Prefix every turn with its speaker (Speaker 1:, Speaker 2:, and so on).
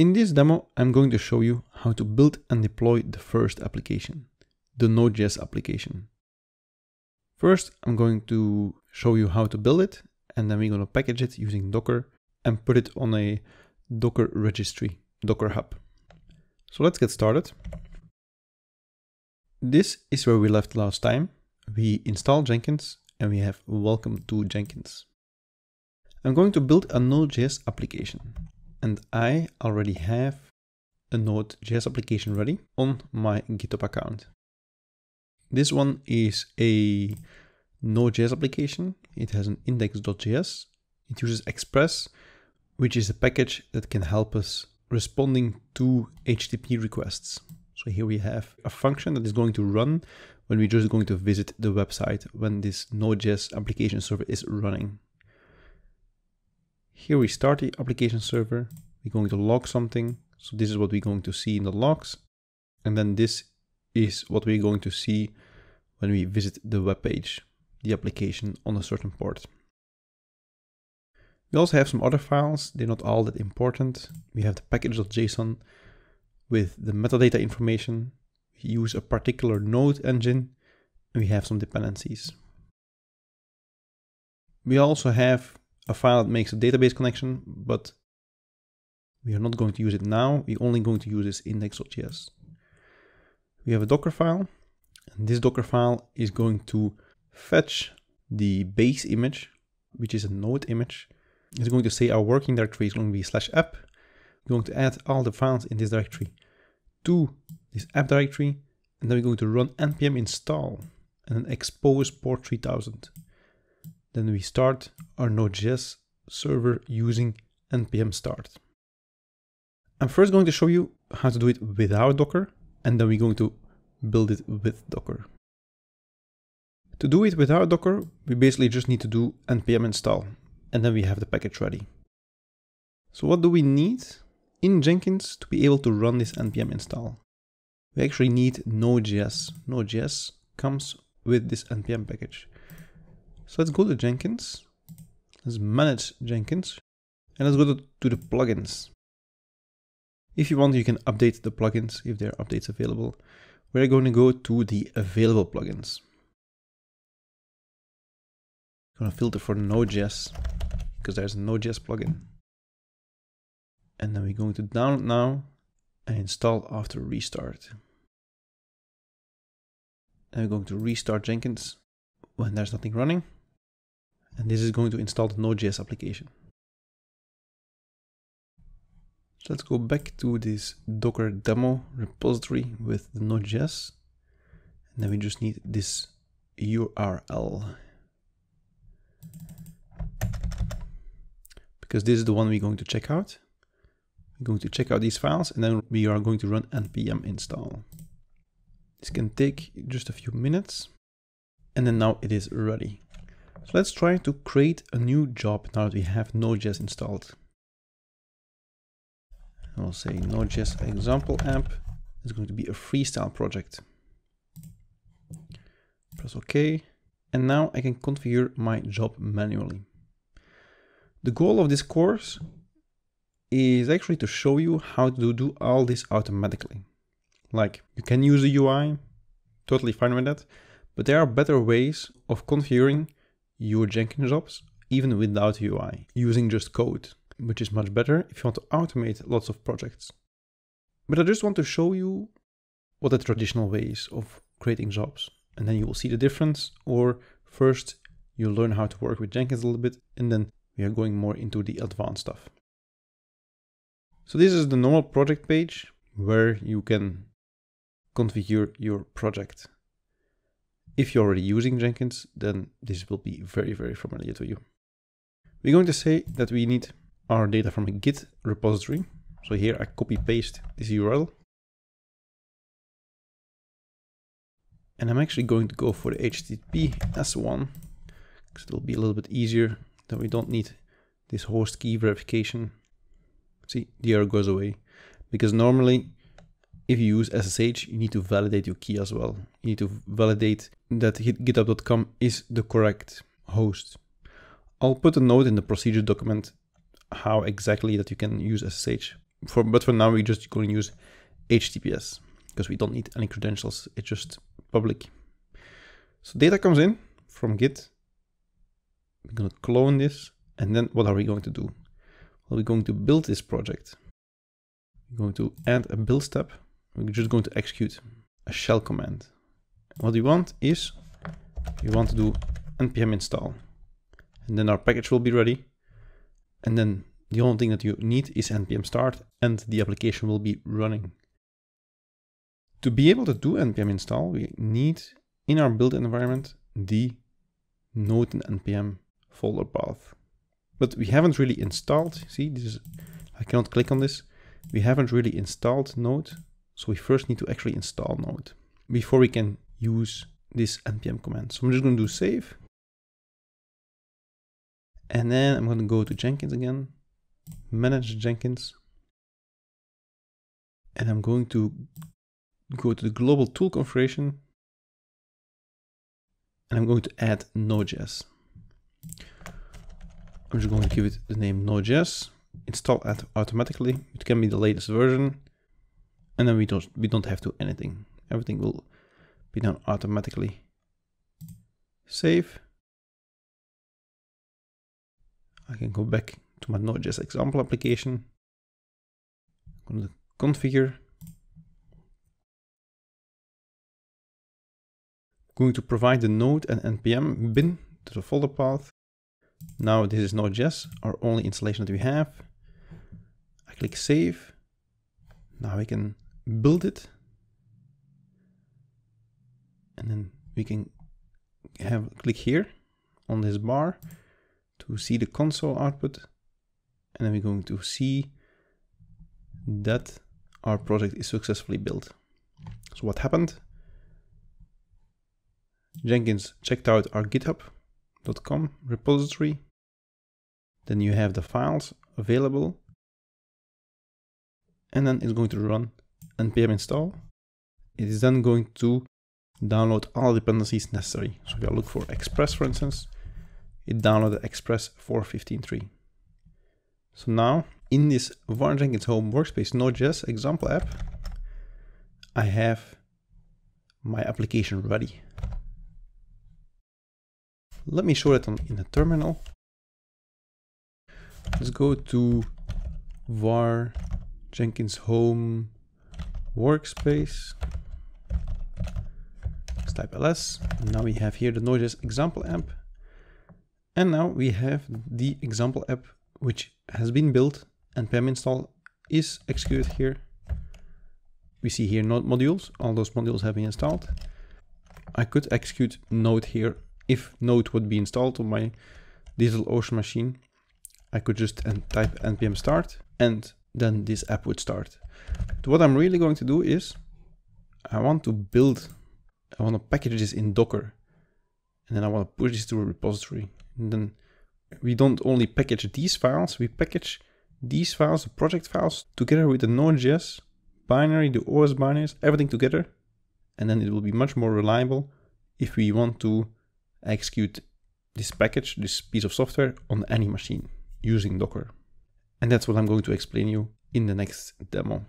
Speaker 1: In this demo, I'm going to show you how to build and deploy the first application, the Node.js application. First, I'm going to show you how to build it, and then we're going to package it using Docker and put it on a Docker registry, Docker Hub. So let's get started. This is where we left last time. We install Jenkins and we have welcome to Jenkins. I'm going to build a Node.js application and I already have a Node.js application ready on my GitHub account. This one is a Node.js application. It has an index.js. It uses Express, which is a package that can help us responding to HTTP requests. So here we have a function that is going to run when we're just going to visit the website when this Node.js application server is running. Here we start the application server. We're going to log something. So this is what we're going to see in the logs. And then this is what we're going to see when we visit the web page, the application on a certain port. We also have some other files. They're not all that important. We have the package.json with the metadata information. We use a particular node engine and we have some dependencies. We also have a file that makes a database connection, but we are not going to use it now. We're only going to use this index.js. We have a Docker file, and this Docker file is going to fetch the base image, which is a node image. It's going to say our working directory is going to be slash app. We're going to add all the files in this directory to this app directory, and then we're going to run npm install and then expose port 3000. Then we start our Node.js server using npm start. I'm first going to show you how to do it without Docker, and then we're going to build it with Docker. To do it without Docker, we basically just need to do npm install, and then we have the package ready. So what do we need in Jenkins to be able to run this npm install? We actually need Node.js. Node.js comes with this npm package. So let's go to Jenkins. Let's manage Jenkins. And let's go to, to the plugins. If you want, you can update the plugins if there are updates available. We're going to go to the available plugins. I'm going to filter for Node.js because there's a Node.js plugin. And then we're going to download now and install after restart. And we're going to restart Jenkins when there's nothing running and this is going to install the Node.js application. Let's go back to this Docker demo repository with the Node.js. And then we just need this URL. Because this is the one we're going to check out. We're going to check out these files and then we are going to run npm install. This can take just a few minutes. And then now it is ready. So let's try to create a new job now that we have Node.js installed. I'll say Node.js example app is going to be a freestyle project. Press OK. And now I can configure my job manually. The goal of this course is actually to show you how to do all this automatically. Like you can use the UI, totally fine with that, but there are better ways of configuring your Jenkins jobs even without UI, using just code, which is much better if you want to automate lots of projects. But I just want to show you what the traditional ways of creating jobs, and then you will see the difference, or first you learn how to work with Jenkins a little bit, and then we are going more into the advanced stuff. So this is the normal project page where you can configure your project. If you're already using Jenkins, then this will be very, very familiar to you. We're going to say that we need our data from a Git repository. So here I copy paste this URL. And I'm actually going to go for the HTTPS one because it'll be a little bit easier that we don't need this host key verification. See, the error goes away because normally if you use SSH, you need to validate your key as well. You need to validate that github.com is the correct host. I'll put a note in the procedure document how exactly that you can use SSH, for but for now we're just going to use HTTPS because we don't need any credentials. It's just public. So data comes in from Git. We're going to clone this. And then what are we going to do? Well, we're going to build this project. We're going to add a build step. We're just going to execute a shell command. What we want is we want to do npm install. And then our package will be ready. And then the only thing that you need is npm start and the application will be running. To be able to do npm install, we need in our build environment the node and npm folder path. But we haven't really installed, see, this is, I cannot click on this. We haven't really installed node, so we first need to actually install node before we can use this npm command. So I'm just going to do save. And then I'm going to go to Jenkins again, manage Jenkins. And I'm going to go to the global tool configuration and I'm going to add Node.js. I'm just going to give it the name Node.js, install it automatically. It can be the latest version, and then we don't we don't have to anything. Everything will be done automatically. Save. I can go back to my Node.js example application. I'm going to configure going to provide the node and npm bin to the folder path. Now this is Node.js, our only installation that we have. I click save. Now we can build it. And then we can have click here on this bar to see the console output. And then we're going to see that our project is successfully built. So what happened? Jenkins checked out our github.com repository. Then you have the files available. And then it's going to run npm install. It is then going to download all dependencies necessary. So if I look for Express, for instance, it downloaded Express 4.15.3. So now in this var Jenkins Home Workspace Node.js example app, I have my application ready. Let me show it on, in the terminal. Let's go to var Jenkins home workspace. Type ls. Now we have here the Node.js example app. And now we have the example app which has been built and npm install is executed here. We see here node modules, all those modules have been installed. I could execute node here if Node would be installed on my DigitalOcean machine, I could just type npm start and then this app would start. But what I'm really going to do is I want to build, I want to package this in Docker and then I want to push this to a repository. And then we don't only package these files, we package these files, the project files, together with the Node.js binary, the OS binaries, everything together. And then it will be much more reliable if we want to execute this package, this piece of software on any machine using Docker. And that's what I'm going to explain you in the next demo.